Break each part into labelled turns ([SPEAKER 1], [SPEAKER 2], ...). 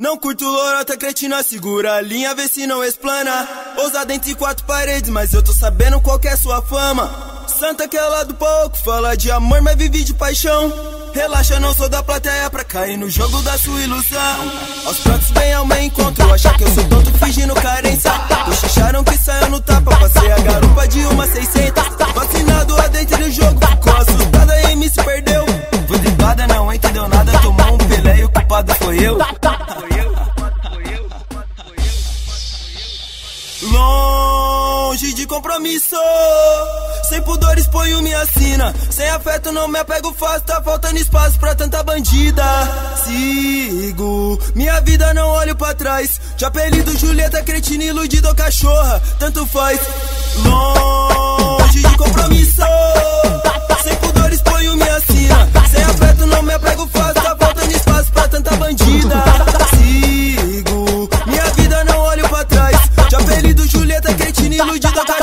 [SPEAKER 1] Não curto lorota, cretina, segura a linha, vê se não explana. Ousada entre quatro paredes, mas eu tô sabendo qual é sua fama. Santa que é lá do pouco, fala de amor, mas vive de paixão. Relaxa, não sou da plateia pra cair no jogo da sua ilusão. Aos prantos vem ao meu encontro, achar que eu sou tonto fingindo carência. Compromisso. Sem pudores ponho minha sina. Sem afeto não me apego fácil. Tá faltando espaço pra tanta bandida. Sigo. Minha vida não olho pra trás. De apelido Julieta, cretina, iludido ou cachorra. Tanto faz. Longe de compromisso. Sem pudores ponho minha sina. Sem afeto não me apego fácil. Tá faltando espaço pra tanta bandida. Sigo. Minha vida não olho pra trás. De apelido Julieta, cretina, iludida, cachorra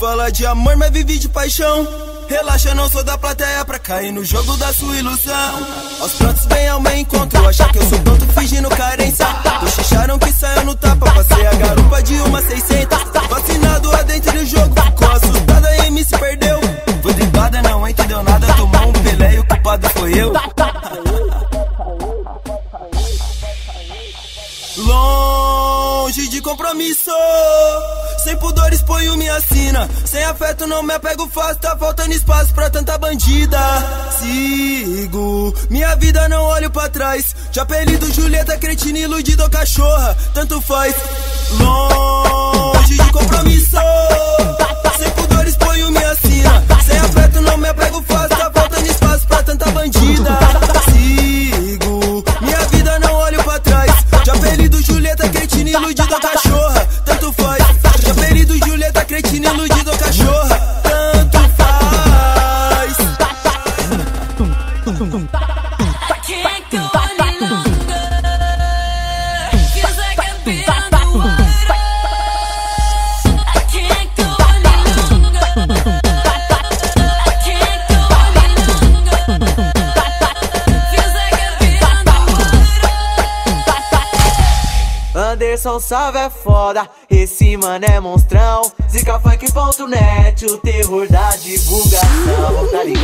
[SPEAKER 1] Fala de amor, mas vive de paixão. Relaxa, não sou da plateia pra cair no jogo da sua ilusão. Aos prantos vem ao meu encontro Achar que eu sou compromisso. Sem pudores ponho minha sina. Sem afeto não me apego fácil. Tá faltando espaço pra tanta bandida. Sigo. Minha vida não olho pra trás. De apelido Julieta, cretina, iludido ou cachorra. Tanto faz. Longe de compromisso
[SPEAKER 2] Anderson Salve é foda, esse mano é monstrão. Zicafunk.net, o terror da divulgação, tá ligado?